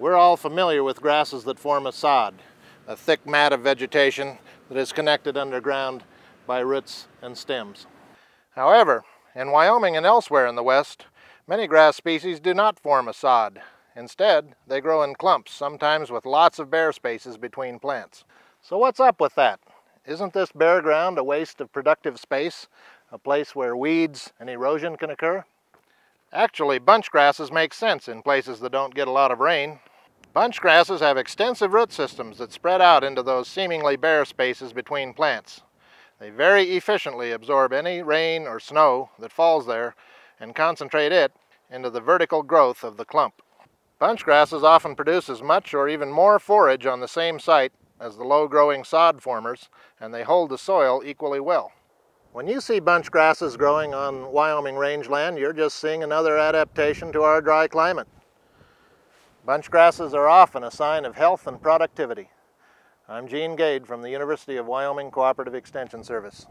We're all familiar with grasses that form a sod, a thick mat of vegetation that is connected underground by roots and stems. However, in Wyoming and elsewhere in the West, many grass species do not form a sod. Instead, they grow in clumps, sometimes with lots of bare spaces between plants. So what's up with that? Isn't this bare ground a waste of productive space, a place where weeds and erosion can occur? Actually, bunch grasses make sense in places that don't get a lot of rain. Bunch grasses have extensive root systems that spread out into those seemingly bare spaces between plants. They very efficiently absorb any rain or snow that falls there and concentrate it into the vertical growth of the clump. Bunch grasses often produce as much or even more forage on the same site as the low-growing sod formers, and they hold the soil equally well. When you see bunch grasses growing on Wyoming rangeland, you're just seeing another adaptation to our dry climate. Bunch grasses are often a sign of health and productivity. I'm Gene Gade from the University of Wyoming Cooperative Extension Service.